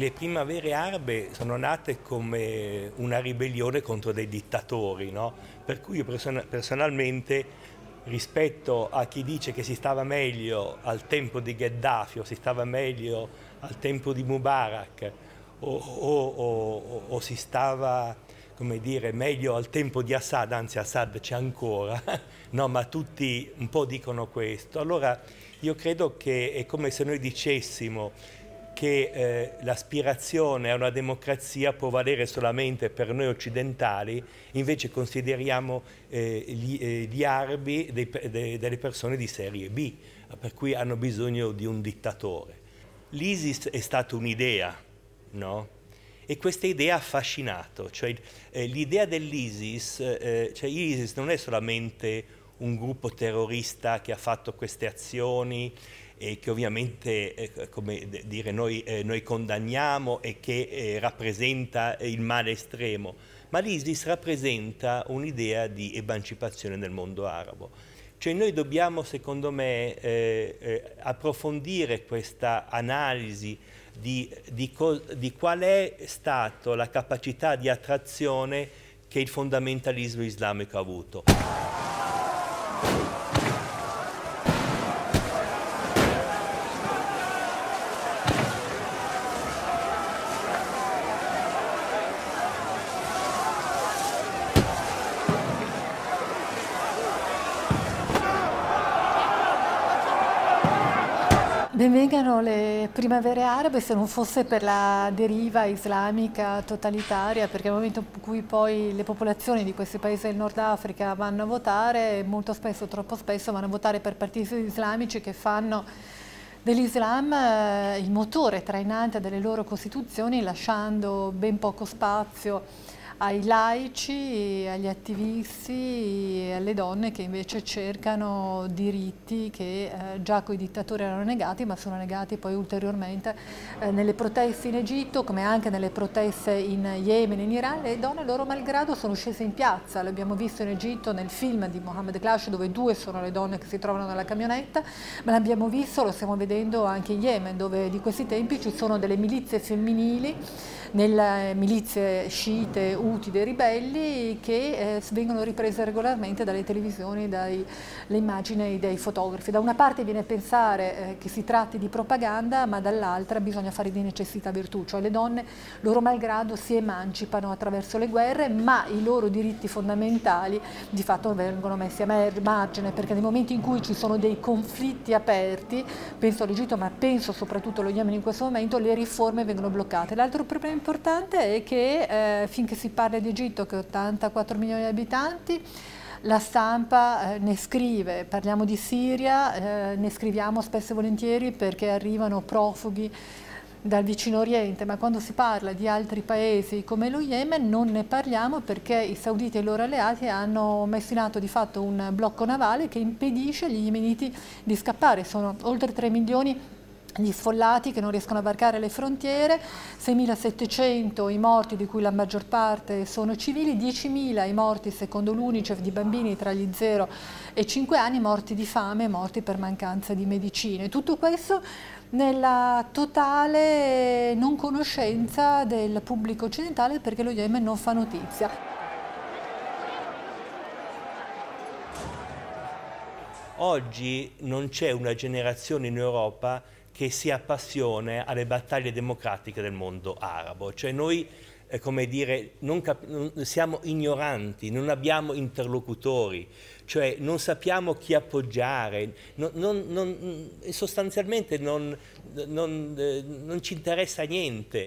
le primavere arabe sono nate come una ribellione contro dei dittatori, no? per cui io person personalmente rispetto a chi dice che si stava meglio al tempo di Gheddafi o si stava meglio al tempo di Mubarak o, o, o, o si stava come dire, meglio al tempo di Assad, anzi Assad c'è ancora, no, ma tutti un po' dicono questo. Allora io credo che è come se noi dicessimo che eh, l'aspirazione a una democrazia può valere solamente per noi occidentali, invece consideriamo eh, gli, eh, gli, arabi dei, de, delle persone di serie B, per cui hanno bisogno di un dittatore. L'ISIS è stata un'idea, no? E questa idea ha affascinato, cioè eh, l'idea dell'ISIS, eh, cioè l'ISIS non è solamente un gruppo terrorista che ha fatto queste azioni e che ovviamente eh, dire, noi, eh, noi, condanniamo e che eh, rappresenta il male estremo, ma l'ISIS rappresenta un'idea di emancipazione nel mondo arabo. Cioè noi dobbiamo, secondo me, eh, approfondire questa analisi di, di, di qual è stata la capacità di attrazione che il fondamentalismo islamico ha avuto. Benvengano le primavere arabe se non fosse per la deriva islamica totalitaria, perché nel momento in cui poi le popolazioni di questi paesi del Nord Africa vanno a votare, molto spesso, troppo spesso, vanno a votare per partiti islamici che fanno dell'Islam eh, il motore trainante delle loro costituzioni, lasciando ben poco spazio ai laici, agli attivisti alle donne che invece cercano diritti che eh, già con i dittatori erano negati ma sono negati poi ulteriormente eh, nelle proteste in Egitto come anche nelle proteste in Yemen in Iran. Le donne loro malgrado sono scese in piazza, l'abbiamo visto in Egitto nel film di Mohammed Clash dove due sono le donne che si trovano nella camionetta ma l'abbiamo visto, lo stiamo vedendo anche in Yemen dove di questi tempi ci sono delle milizie femminili nelle milizie sciite, Houthi dei ribelli che eh, vengono riprese regolarmente dalle televisioni, dalle immagini dei fotografi. Da una parte viene a pensare eh, che si tratti di propaganda, ma dall'altra bisogna fare di necessità virtù, cioè le donne, loro malgrado, si emancipano attraverso le guerre, ma i loro diritti fondamentali di fatto vengono messi a margine, perché nel momento in cui ci sono dei conflitti aperti, penso all'Egitto, ma penso soprattutto allo Yemen in questo momento, le riforme vengono bloccate. L'altro problema importante è che eh, finché si parla di Egitto, che ha 84 milioni di abitanti, la stampa eh, ne scrive, parliamo di Siria, eh, ne scriviamo spesso e volentieri perché arrivano profughi dal vicino Oriente, ma quando si parla di altri paesi come lo Yemen non ne parliamo perché i sauditi e i loro alleati hanno messo in atto di fatto un blocco navale che impedisce agli yemeniti di scappare, sono oltre 3 milioni gli sfollati che non riescono a varcare le frontiere, 6.700 i morti di cui la maggior parte sono civili, 10.000 i morti secondo l'Unicef di bambini tra gli 0 e 5 anni morti di fame, morti per mancanza di medicine. Tutto questo nella totale non conoscenza del pubblico occidentale perché lo Yemen non fa notizia. Oggi non c'è una generazione in Europa che si appassione alle battaglie democratiche del mondo arabo. Cioè noi, eh, come dire, non siamo ignoranti, non abbiamo interlocutori, cioè non sappiamo chi appoggiare, non, sostanzialmente non, eh, non ci interessa niente.